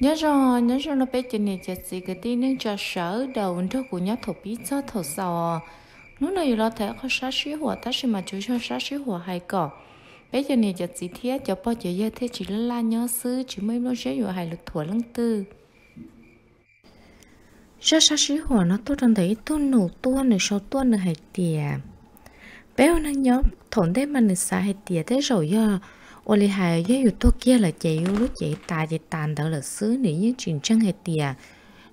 nhớ rồi nhớ rồi nó bé chân này chả gì cái tin nên cho sợ đầu cho của nhớ thổ bí cho thổ sò lúc này lo thể có sát sĩ hỏa, ta sẽ mà chú cho sát sĩ hỏa hay cỏ. Bé chân này chả gì thế cho bao giờ giờ thế, chỉ là la nhớ sư chỉ mới nói sẽ vừa hay lực thổ lăng tư. Cho sát sĩ hỏa nó tôi đang thấy tôi nổ tôi này sau tôi này hay tiề bé nó nhớ, thổn thế mà nửa sai hay tiề thế rồi giờ. Oli hai với yu tô kia là chị yu lúc chị ta chị tàn đó là xứ nữ như chuyện chân hệ tìa.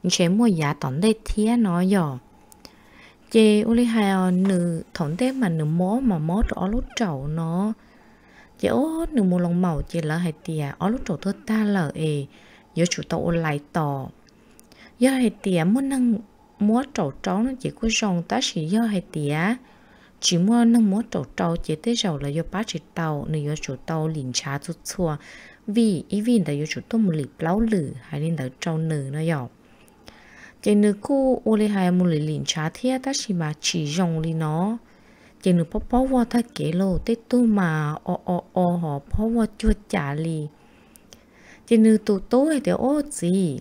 Chị mua giá tổng đây thía nó dò. Chị Oli hai ở nữ thống tế mà nữ mố, mà mố rõ lúc trầu nó. Chị ố nữ mù lòng màu chị là hai tìa ở lúc trầu thôi ta là ê. Giờ chủ tàu lại tỏ. Giờ hai tìa muốn nâng múa trầu trống nó chỉ có rồng ta chỉ giờ hai tìa chỉ mua nâng mua trâu trâu chỉ tới rồi là do bác chỉ tàu, nên do chủ tàu liền trả chút chua. Vì, ý vì là do chủ tàu một lì lâu lử, hay nên là trâu nữ nó dọc chỉ nữ cô ô lê hai một lì liền trả thiệt ta chỉ mà chỉ dùng lì nó. Chỉ nữ bó bó vào thay kế lô tết tu mà, o o o họ bó vào chua trả lì. Chỉ nữ tụ tố hay thì ô gì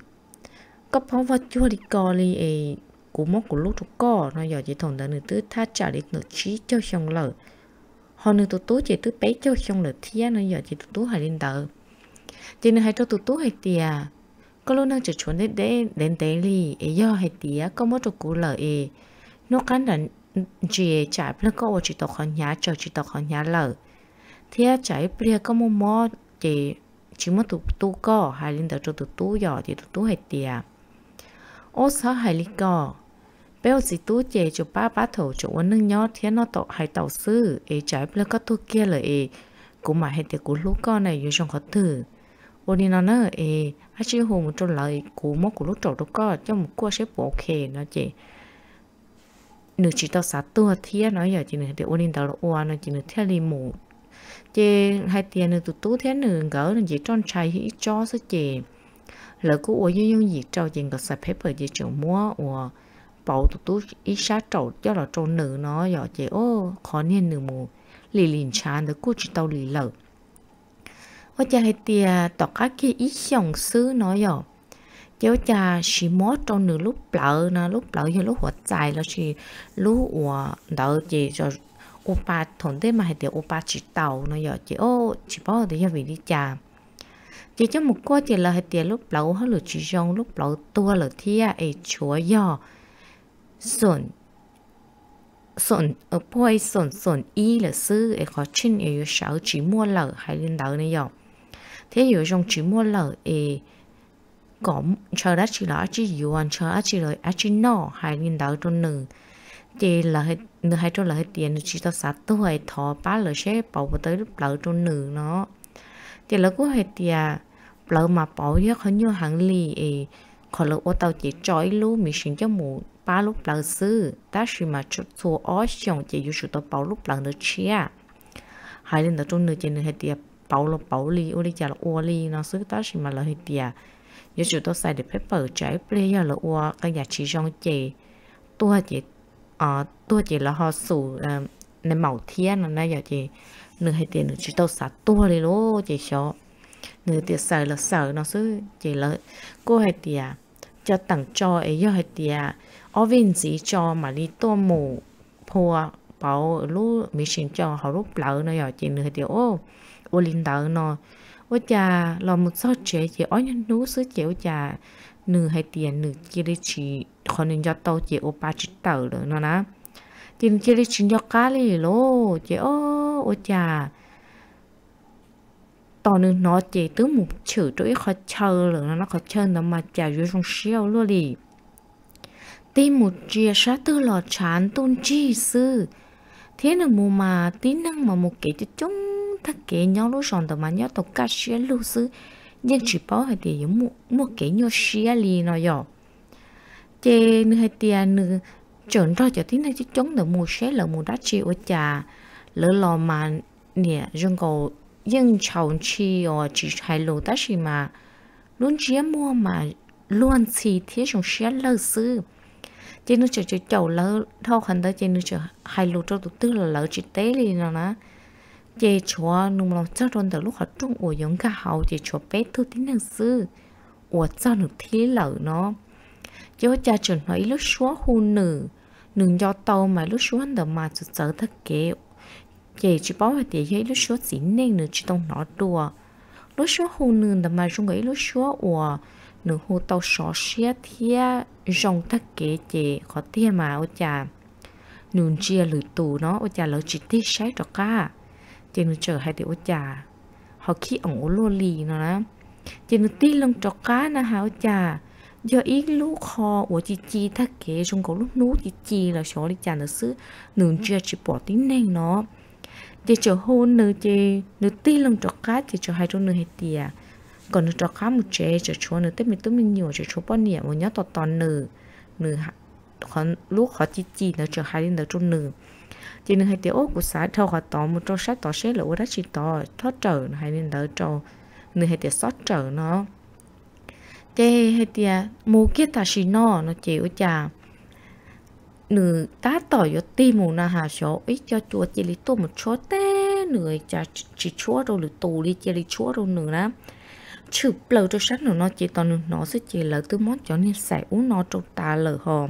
có bó vào chua đi cò lì ấy cú mốc của lúc có nó giờ chỉ thằng đã nữ tứ tha trả đi nữ trí cho xong lợ họ nữ tụ tú chỉ tứ bé cho xong lợ thia nó giờ chỉ tụ tú hay lên tờ. Chỉ nữ hay cho tụ tú hay tìa, có lúc năng chỉ chuẩn đến đến đến tế li ấy giờ hay tìa, có mốc được cú lợ ấy nó cắn đàn, chỉ trả nó có chỉ tao khó nhá cho chỉ tao khó nhá lợ thia chạy bia có mốc mốc chỉ chỉ mất tụ tú có hay lên tờ cho tụ tú giờ thì tụ tú hay tìa. Ô sao hay lý có béo gì tú chè cho ba ba thầu cho anh nâng nhót thế nó tọt hay tàu sư ấy trái bữa có tu kia là ấy cũng mà hay tiệc của lúc con này vô trong khó thử ô, đi nó nữa ấy ai chỉ hồ một trong lời của một của lúc trâu đó có, cho một qua xếp bộ kề nó chị nửa chỉ tao sát tua thía nó giờ chỉ nửa thì ô, đi tao là ô nó chỉ nửa theo li mù. Chị hai tiền nửa tụt tú thế nửa gỡ nó chỉ tròn trái hí cho số chị lỡ của ô yêu yêu gì trâu chỉ có sạch paper chỉ chịu mua ô bảo tụt tụt ít xa trâu cho là trâu nữ nó giờ chị, ô, khó nên nửa mù. Lì lìn chán được cô chỉ tao lì lợ ô, cha hay tia tọt các kia ít xong sư nó giờ cháu cha chỉ mót trong nửa lúc lỡ nó, lúc lỡ như lúc hoạt dài là chỉ lúc ủa đỡ chị cho opa thốn thế mà hay tia opa chỉ tàu nó giờ chị, ô chỉ bảo thì cho vì đi cha chỉ cho một cô chỉ là hay tia lúc lỡ hay lửa chỉ trong lúc lỡ tua lửa thia ấy chúa giờ xuân xuân ở bôi xuân xuân y là sư ấy khó chín ấy sáu chỉ mua lợ hay lên đầu này dòng. Thế yếu trong chỉ mua lợ ấy có chờ đã chỉ là chỉ yếu anh chờ chỉ là chỉ nọ hay lên đầu trong nữ thì là hay nữ hay trong là hay tiền, chỉ tao sát tuổi thọ ba lỡ sẽ bảo tới lúc lợ trong nữ nó. Thì là cũng hay tiền lợ mà bảo giác hơn nhiều hàng lì ấy khỏi lợ ô tao chỉ trói lú mình xin cho mù ba lúc lần sư ta chỉ mà chút số ở xong chỉ yêu tao bảo lúc lần nữa chia hai lần đó trong nửa chỉ nửa hết tiệt bảo là bảo li ô li chả là ô li nó sư ta chỉ mà là hết tiệt yêu chủ tao xài để paper trái play là ô cái nhà chỉ trong chỉ tua chỉ à tua chỉ là họ sủ nên màu thiên là này giờ chỉ nửa hết tiền nửa chỉ tao sát tua đi lô chỉ cho nửa tiệt sợ là sợ nó sư chỉ là cô hết tiệt cho tặng cho ấy do hết tiệt ở viên gì cho mà đi tô mù phùa bảo lúc mình xin cho họ lúc lỡ nó giờ chỉ nữa thì ô ô, linh đỡ nó ô cha lo một số trẻ chỉ ở nhân nú sứ chéo cha nửa hai tiền nửa kia đi chỉ còn nên cho tàu chỉ ô, ba chỉ tờ rồi nó nè tiền kia đi chỉ cho cá li lô chỉ ô ô cha tao nên nó chỉ từ một chữ chỗ khó chờ rồi nó khó chờ nó mà cha vô trong siêu luôn đi tìm một chia sát từ lò chán tôn chi sư thế nên mù mà tí năng mà một cái cho chúng ta kể nhau lúc chọn tao mà nhớ tao cắt xia lưu sư nhưng chỉ bảo hay thì một một cái nhau xia li nó rồi chê nữa hay tiền nữa chuẩn ra cho tí năng chứ chúng được mù xé là mù đá chịu chả lỡ lò mà nè rừng cầu nhưng chầu chi ở chỉ hai lô ta chỉ mà luôn chia mua mà luôn chỉ thiết trong xé lơ sư chỉ nó chờ chờ chầu lỡ thâu hành tới chỉ nó chờ hai lô cho tụi tư là lỡ chỉ tế đi nào nè. Chỉ chúa nung lòng chắc rồi từ lúc họ trung ủi giống cả hậu chỉ chúa bé thu tín năng sư 我造 được thế lỡ nó chứ cha chuẩn nói lúc xóa hôn nữ nương do tàu mà lúc xóa đờ mà chỉ sợ thật kế chị chỉ bảo là để lúc số chỉ nên nữa chỉ tông nó đùa. Lúc số hồ nương đờ mà dùng ấy lúc số ủa, nửa hồ tàu xóa xe thia rong thật kế chị có tiền mà, ô cha nửa chia lử tù nó, ô cha lỡ chỉ tiếc sai cho cả chị nửa chờ hai điều ô cha họ khi ổng lô lì nó đó. Chỉ nửa tí lông cho cá hả, ô chà. Giờ ít lúc kho của chị chi thắc kế trong có lúc nú chị chi là số đi chả nửa xứ. Nửa chia chỉ bỏ tiếng nên nó chỉ cho hôn nữ chỉ nữ tí lần cho cá chỉ cho hai trong nữ hết tiệt còn nữ cho cá một chế chờ chúa nữ tết mình tết mình nhiều chờ chúa bao nhiêu một nhớ to tọt nữ nữ còn lúc họ chi chi nó chờ hai đến đó trong nữ chỉ nữ hết tiếng ô của xã thâu họ tỏ một trâu sát tỏ xế lỗ đã chỉ tỏ thoát trở hai đến đỡ trâu. Nữ hết tiếng sót trở nó. Thế hết tiếng mua kia ta xí nó nó chịu chả nữ ta tỏ yo tim mù na hà số ít cho chùa chỉ lý tô một chỗ té nửa chả chỉ chúa đâu lửa tù đi, chỉ lý chúa đâu nửa đó chữ lờ cho sát nó chỉ toàn nó sẽ chỉ lỡ từ món cho nên sẽ uống nó trong ta lỡ hò.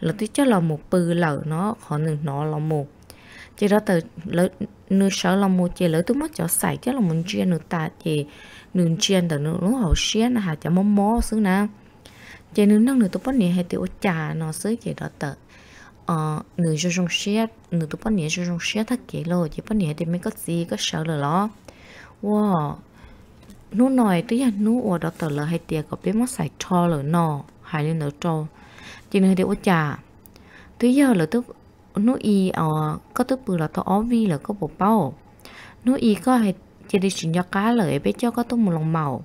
Lỡ tí cho là một bự lỡ nó họ nửa nó là một chỉ đó từ lỡ nửa sợ là một chỉ lỡ từ món cho xài chứ là một chuyện nửa ta chỉ nương chiên từ nương lúc hậu xiên hà chả mò mó xứ nè chỉ nương năng nương tôi bắt nè hay tiểu trà nó xứ chỉ đó từ ờ nữ cho dùng xe nữ tụ bọn nhé cho dùng xe thật kỹ rồi chỉ bọn nhé thì mới có gì có sợ là đó. wow nú nói tôi giờ à, nú ở đó tờ là hay tiệc có biết mất xài cho lỡ nò, hay lên nở trâu chỉ nơi để ô trà tôi giờ là tôi nú y ờ có tôi bự là tao ó vi là có bộ bao. Nú y có hay chỉ đi chuyển cho cá lời biết cho có tôi một lòng màu.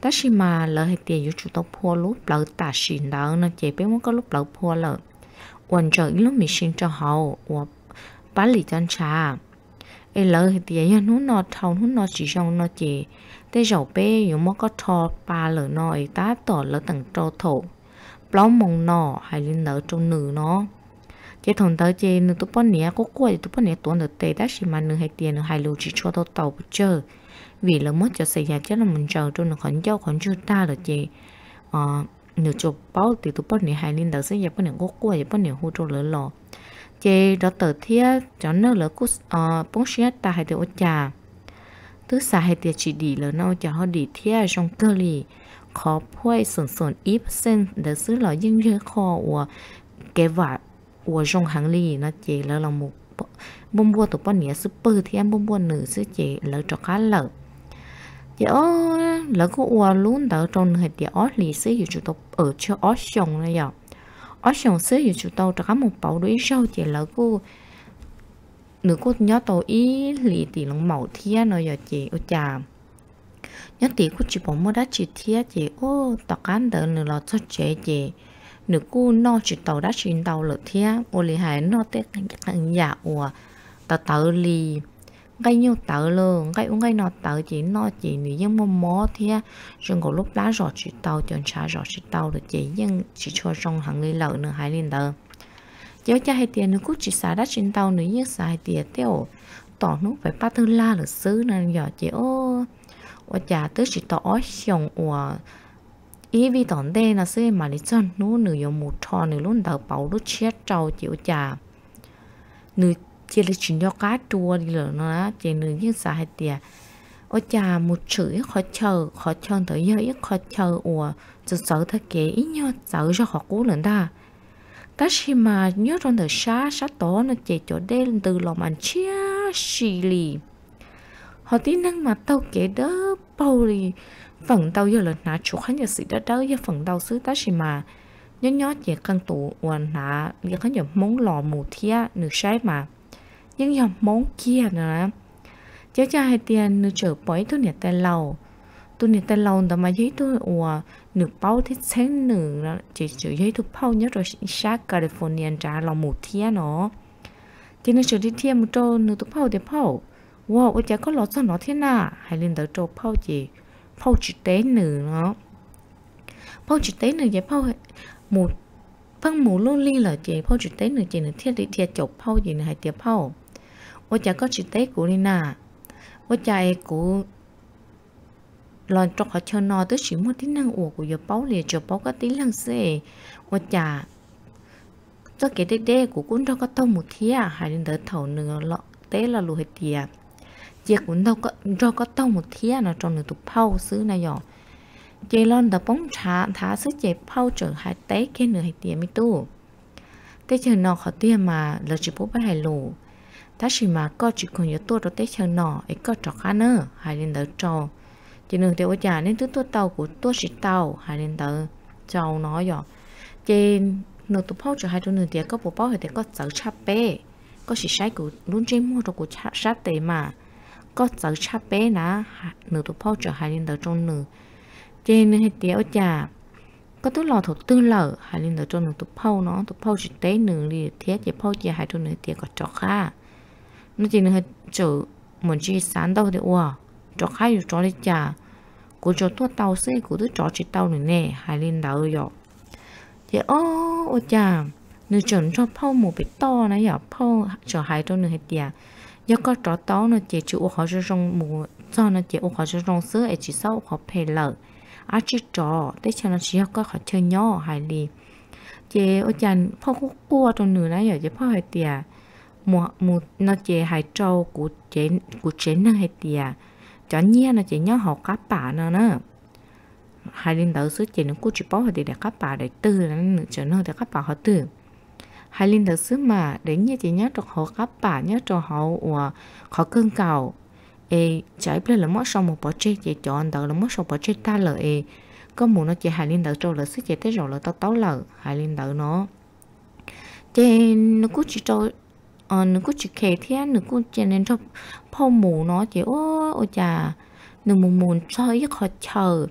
Ta xin mà lời hay tiền yêu chủ tao pua lúc lỡ tả xì đó nó chỉ biết muốn có lúc lỡ pua lỡ. ว lợi quan trọng lúc mình xin cho họ và bán lì chân trà ấy lợi thì tiền nhân nó nó thâu nó nó chỉ trong nó chỉ để giàu bé dùng mất có thọ ba lợi nó ấy ta tỏ lợi tầng trâu thổ bao mong nó hay lên lợi trong nửa nó chế thằng tới chế nữ tụ bọn nhẹ có quay tụ bọn nhẹ tuần được tệ đã chỉ mà nữ hay tiền nữ hay lưu chỉ cho tao tàu bút vì là mất cho xảy ra chứ là mình chờ cho nó khẩn cho khẩn chưa ta được chế ờ nửa chục bao thì tụi bao nè hai linh đầu sẽ dẹp bao nè gốc cua dẹp bao nè hô trâu lò. Chế đó tờ thiết cho nó lỡ cút ờ bông xiết ta hai tụi ô trà thứ xả hai tiệt chỉ đi lỡ nó cho họ đi thiết trong cơ lì. Khó phơi sơn sơn ít sen để xứ lỡ dưng dưng khó của cái vả của trong hàng lì, nó chế lỡ là một bông bua tụi bao nè super thiết bông bua nửa sẽ chế lỡ cho khá lợ giờ lỡ có ua luôn đỡ trong hệ địa ở lì xí ờ, thì chúng tôi ở chỗ ở sông này giờ ở sông xí thì chúng tôi có một bảo đối sau chỉ lỡ có, nửa cô nhớ tôi ý lì thì lòng màu thiên rồi giờ chị ô chà. Nhớ tỷ cô chỉ bỏ mua đá chỉ thiên chị ô tao cán đỡ nửa lọt cho chị chị. Nửa cô no chỉ tàu đá chỉ tàu lỡ thiên ô lì hải no tết anh dạ ủa tao tao lì ngay nhiều tớ luôn ngay uống ngay nó tớ chỉ no chỉ nữ nhưng mà mò thì rừng có lúc lá rõ chỉ tàu, chọn xa rõ chỉ tàu được chỉ nhưng chỉ cho trong hàng người lợn nữa, hai lên tớ. Giờ cha hai tiền nữa cũng chỉ xả đất trên tàu, nữ nhưng xài tiền tiêu tỏ nó phải ba thứ la là xứ nên giờ chỉ ô ô chả tới chỉ tỏ ói xong ủa, ý vì tòn đây là sẽ mà lý chân nó nữ dùng một trò, nữ luôn tớ bảo lúc chết trâu chịu trà nữ chỉ là chuyện cho cá chua đi lỡ nó chỉ nữ như sao hay tiệt ở cha, một chữ khó chờ khó chờ tới giờ ít khó chờ ủa cho sợ thật kể ít nhớ sợ cho họ cố lần ta ta khi mà nhớ trong thời xa xa tổ nó chỉ chỗ đây từ lòng anh chia xì lì họ tin năng mà tao kể đó bao lì phần tao giờ là nã chủ khán giả sĩ đó đó giờ phần tao xứ ta chỉ mà nhớ nhớ chỉ căn tụ hoàn nã giờ khán giả muốn lò mù thia nửa sai mà những dòng món kia nữa cháu cha hai tiền nửa chờ bói tôi nhiệt tay lầu. Tôi nhiệt tay lầu đó mà giấy tôi ủa, nửa bao thích sáng nửa chỉ chữ giấy tôi bao nhất rồi sát California trả lòng một thiên nó cho nên chờ đi thiên một trâu, nửa tôi bao thì bao wow, ôi chả có lọt sao nó thế nào hay lên tới trâu bao gì bao chữ tế nửa nó bao chữ tế nửa vậy bao một, phân mù luôn ly là chị. Bao chữ tế nửa chị nửa thiên đi thiệt chụp bao gì nửa hay tiệp phao ôi chả có chỉ tế của đi nà ôi chả của lon cho họ cho nó tới chỉ một tí năng ủa của giờ bao liền cho bao cái tí năng xe và chả cho cái đê đê của cũng cho có tông một thía à? hay đến đỡ thầu nữa lọ, tế là lùi tiệt chỉ cũng đâu có cho có tông một thía à, nào trong nửa tụ phao xứ này rồi chị lon đỡ bóng trà thả sức chị phao trở hai tế cái nửa hay tiệt mi tu. Tế chờ nó họ tiêm mà là chỉ bố bé hay lù ta chỉ mà có chỉ còn nhớ tôi đó tới chẳng nọ ấy có trò khá nữa hai lên đỡ trò. Chỉ nửa tiêu chả nên thứ tôi tàu của tôi chỉ tàu hai lên đỡ trâu nói rồi trên nửa tụ phao trở hai tôi nửa thì có bộ bao thì có sợ chắp bé. Có chỉ sai của luôn trên mua rồi của sát tệ mà. Có sợ chắp bé nà nửa tụ phao trở hai lên đỡ trong nửa trên nửa thì ở chả có tức lò thuộc tư lở hai lên đỡ trong nửa tụ phao nó. Tụ phao chỉ tế nửa đi thiết chỉ phao chỉ hai tôi nửa thì có trò khác nó chỉ là chỗ mình chỉ sáng đâu thì ủa cho kha อยู่ cho đi chả của cho thuốc tàu xe của tôi cho chị tàu nữa nè, hai lên đỡ rồi thì ô ô chà, nữ chuẩn cho phao một bị to này giờ, phao cho hai trong nửa hết tiệt giờ có trò tao nó chỉ chịu khó cho trong mù, cho nó chỉ khó cho trong sữa ấy chỉ sau khó phê lợ. À chỉ trò để cho nó chỉ có họ chơi nhỏ, hai đi chị ô chàn phao cũng cua trong nửa này giờ chỉ phao hết tiệt một một nó chỉ hai trâu của chế của chế năng hay tiệt cho nhia nó chỉ nhớ học cá bà nó nữa hai linh đầu sứ chế nó cũng chỉ bảo họ để cá bà để tư là nó trở nên để cá bà họ tư. Hai linh đầu sứ mà để như chỉ nhớ cho họ cá bà nhớ cho họ và họ cơn cầu. Ê trái bên là mất sau một bỏ chế chỉ chọn đầu là mất sau bỏ chế ta lợi ê. Có muốn nó chỉ hai linh đầu trâu là sứ chế tới rồi là tao tao lợi hai linh đầu nó. Chế nó cũng chỉ cho ờ nó cũng chỉ kể thế nó cũng chỉ nên cho phô mù nó chỉ, ô ô chà. Nó mù mù cho ít khó chờ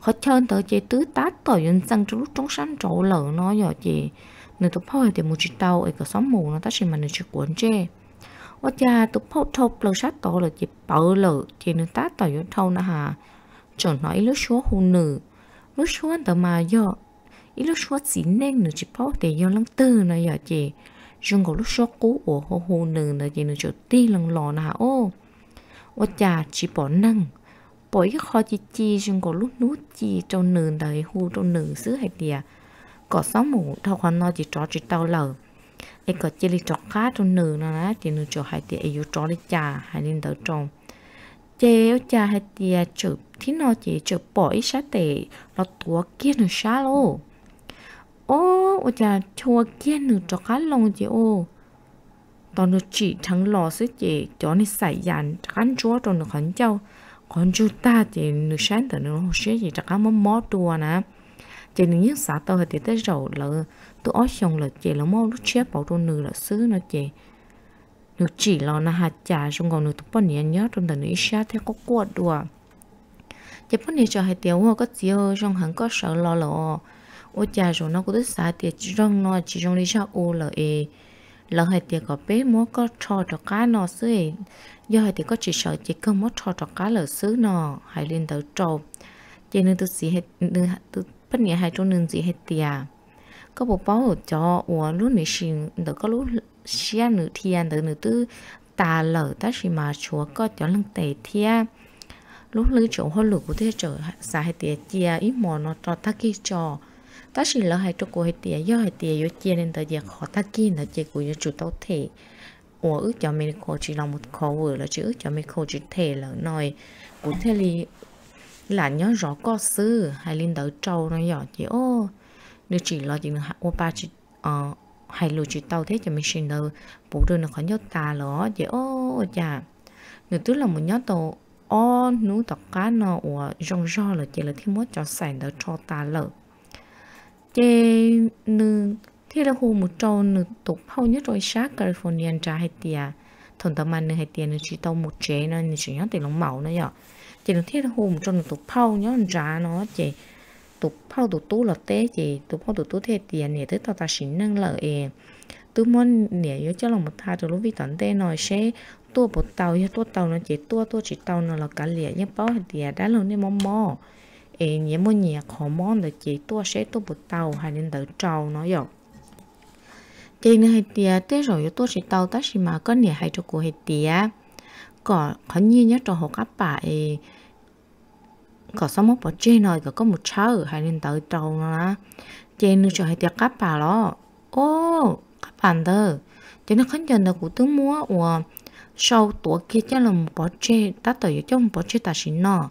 khó chơi tới chị tứ tát tới dân sang trong lúc trong sáng trổ lở nó giờ chị nó tụi phô thì một chị tàu ở cái xóm mù nó ta chỉ mà nó chỉ cuốn chê. Ô cha tụi phô thô lỡ sát tổ lỡ chị bỡ lở, chỉ nó tát tới dân thâu nè hà chỗ nói lúc số hù nữ lúc số anh mà giờ ít lúc số xín nên nó chỉ phô thì do lăng tư nó giờ chị dùng có lúc số cú của hôn hôn nữ là chị người chỗ ti lần lò nè ô ô cha chỉ bỏ nâng bỏ cái kho chi chi chúng có lúc nút chi cho nừng đời hu cho nừng xứ hay tiệt có sáu mũ thao khoan nó chỉ cho chỉ tao lờ. Ấy có chỉ li chọc khá cho nừng nó á chỉ nửa cho hai tiệt ấy cho li trà hai nên đỡ trong chế trà hai tiệt chụp thì nó chỉ chụp bỏ ít sát tệ nó tua kia nó sát lô ô ô cha, chua kia nửa cho cá lông chị ô. Tao nó chỉ thằng lò sức chị cho nó xài dàn khán chúa trong nó khẩn châu còn chú ta thì nữ sáng tao nó sẽ gì cho cá mắm mó tua nè. Chị những nhất xã tao thì tới rồi là tôi ói xong là chị là mau lúc chết bảo tôi nữ là xứ nó chị. Nữ chỉ là nó hạt trà xong còn nữ tôi bao nhớ nhớ trong tao nữ sát theo có quật đùa. Chị bao nhớ cho hai tiếng hoa có gì ơi trong hắn có sợ lo lo ô cha rồi nó cũng tới xả tiền chỉ trong nó chỉ trong đi sao ô là e là hai tiền có bé mua có cho cho cá nó xứ giờ tiền có chỉ sợ chỉ cần mất cho cho cá lỡ xứ nó hay lên tới trâu cho nên tôi xí hết tôi tôi bất nghĩa hay trong nên gì hết tiền, có bộ báo cho của lúc này xin đỡ có lúc xia nữ thiên đỡ nữ tư ta lở ta chỉ mà chúa có cho lăng tệ thiên lúc lưới chỗ hoa lửa của thế trở xa hay tiệt chia ít mò nó cho ta kia cho ta chỉ là hay cho cô hay tiệt do hay tiệt do chia nên tới giờ khó ta kia là chia của chủ tao thể ủa ước cho mình cô chỉ là một khó vừa là chỉ ước cho mình cô chỉ thể là nói cụ thể là là nhớ rõ có sư hay linh đỡ trâu nó nhỏ chỉ ô nếu chỉ là chỉ là ô ba chỉ ờ hay lùi chỉ tàu thế cho mình xin đâu bố đưa nó khó nhớ ta lỡ chỉ ô chà nếu tức là một nhớ tàu ô nú tọc cá nó ủa rong ro là chỉ là thêm mốt cho sành đỡ cho ta lợ chê nương thì là hồ một trâu nữ tục hầu nhất rồi sát California trả hai tia à. thằng tầm anh hai tiền nữ chỉ tàu một chế nó nữ chỉ nhớ tiền lòng mẫu nữa nhở. Chỉ là thiết là hồ một trâu nữ tục hầu nhớ trả nó chỉ tục hầu tục tú là tế chỉ tục hầu tục tú thế tiền à, này tới tao ta xin nâng lợi à. tôi muốn nè yếu cho lòng một thai từ lúc vi tận tê nói sẽ tua bộ tàu như tua tàu nó chỉ tua tua chỉ tàu nó là cả liệt nhé bao tiền đã luôn nên mò mò ê nhé mua nhẹ khó món là chỉ tua sẽ tua bộ tàu hay nên đỡ trâu nó vậy tiền hay tiền thế rồi tôi chỉ tàu ta chỉ mà có nhiều hay cho cô hay tiền có khó nhiều nhất cho họ các bà, ê. Có sao một bỏ chê nói có có một cháu hay nên tới trâu nó chị nữa cho hay tiệc cắp bà đó ô các bạn đó cho nên khán giả là của tướng mua ủa, sau tuổi kia chắc là một bỏ chê ta tới cho một bỏ chê ta xin nó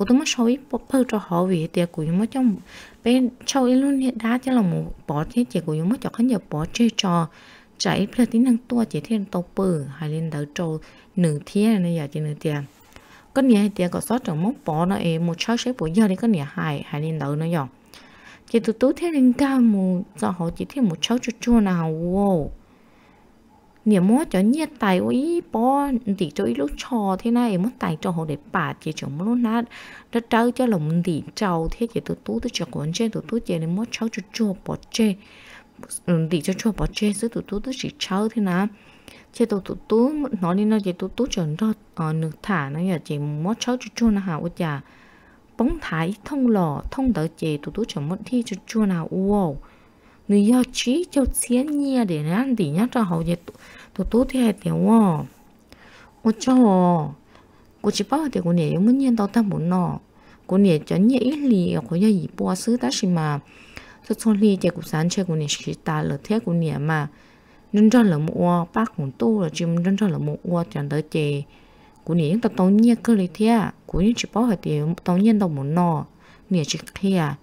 cô tôi mới sau ít bỏ phơi cho họ vì tiệc của chúng trong bên sau ít luôn hiện đá chứ là một bỏ thế chỉ của chúng cho khá nhiều bỏ chơi trò chạy là tính năng tua chỉ thiên tàu bự hay lên đầu trâu nửa thiên này giờ chỉ nửa tiền có nhà thì có sót trong mốc bỏ nó em một sáu sáu bỏ giờ đi có nhà hai hai lên đầu nó giờ chỉ tụi tôi thấy lên cao một giờ họ chỉ thêm một sáu chua chua nào wow miệng mua cho nhiệt tài ôi bỏ thì cho ít lúc trò thế này mất tài cho họ để bà chỉ chồng lúc nát. Đất trâu cho lòng thì trâu thế chỉ tôi tú tôi chỉ còn chơi tôi tú chỉ nên mất cháu cho chua bỏ chơi thì cho chua bỏ chơi giữa tôi tú tôi chỉ cháu thế nào. Chế tôi tú tú nói đi nói chế tôi tú chuẩn đó nước thả nó, giờ chỉ mất cháu cho chua nào hả út bóng thái, thông lò, thông tới chế tôi tú chuẩn mất thi cho chua nào, wow người yêu chí cho chiến nhia để nó ăn tí nhá cho hậu chế tụ tú thì hay tiền ô, út cho ô, cô chỉ bảo thì cô nhảy muốn nhân đâu ta muốn nọ. Cô nhảy cho nhảy ít lì cô nhảy gì bỏ xứ ta xin mà. Cho cho lì chế cô sáng chơi cô nhảy xí ta lỡ thế cô nhảy mà. Nên cho là mua bác cũng tu là chim nên cho là mua ô chẳng tới chè của những tao tao nhẹ cơ lý thế à? của những chỉ bảo hay tiền tao nhân tao muốn nọ. Nè chỉ kia à?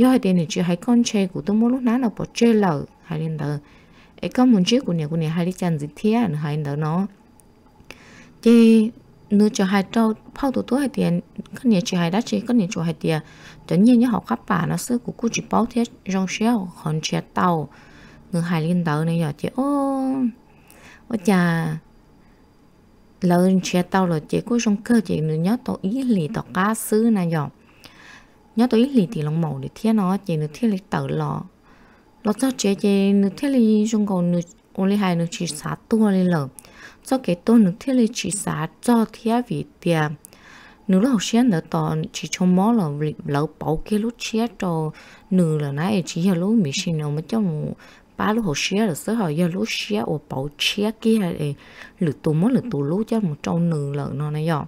Do hai tiền này chỉ hai con chơi của tôi mỗi lúc nào là bỏ chơi lờ hay lên đó. Ấy con muốn chơi của nhà của nhà hay đi chăn gì thế hai hay đó nó. Thì nữa cho hai trâu, phao tổ tôi hai tiền con nhà chỉ hai đã chơi con nhà cho hai tiền tự nhiên như họ các bà nó, xưa của cô chỉ báo thế trong xéo hòn chè tàu. Người hai liên đầu này giờ chị, ô ô chà. Lời chè tàu là chị có rong cơ chị nữa nhớ tao ý lì tao cá sứ này giờ nhớ tới lì thì lòng màu để thiên nó chỉ nữa thiên lịch tự lọ, lọ cho chế chế nữa thiên lịch trong còn nữa ô lì hai nữa chỉ sát tua lên lợ, cho cái tôi nữa thiên lịch chỉ sát cho thiên vị tiền nếu là học sinh nữa tao chỉ cho mó là lỡ bảo cái lúc chia cho nửa là nãy chỉ là lúc mình sinh nó mới cho ba lúc hồ xía là sớ hỏi giờ lúc xía ở bảo xía kia là lửa tù mất lửa tù lúc cho một trong nửa lợ nó này rồi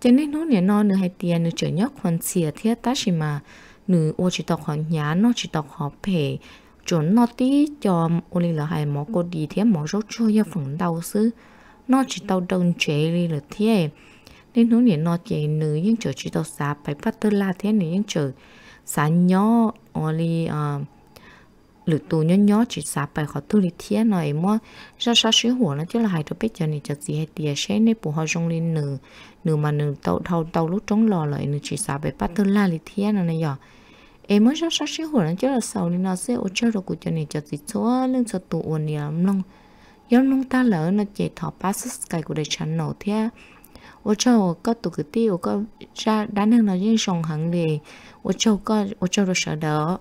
cho nên nó nè nó nửa hai tiền nửa chở nhóc khoan xìa thiết ta chỉ mà nửa ô chỉ tao khoan nhá nó chỉ tao họ phê chuẩn nó tí cho ô li là hai mỏ cô đi thế mỏ rốt cho ya phần đau sư nó chỉ tao đơn chế đi là thế nên nó nè nó chỉ nửa những chở chỉ tao xả phải phát tư la thế nửa những chở xả nhỏ ô li à lử tù nhớ nhớ chỉ xả bài họ tu lý thiên này mà ra sa sứ hồ nó chứ là hai đứa biết cho này cho gì hay tiền sẽ nên bù họ trong lên nửa nửa mà nửa tàu tàu tàu lúc trống lò lại nửa chỉ xả bài bắt tương la lý thiên này giờ em mới ra sa sứ hồ nó chứ là sau nên nó sẽ ở chơi rồi của cho này cho gì số lên cho tụ ổn nhiều lắm long giống nông ta lỡ nó chỉ thọ pass cái của đời channel nổ thế ở chỗ có tụ cái tiêu có ra đá năng nó như sòng hẳn đi ở chỗ có ở chỗ rồi sợ đỡ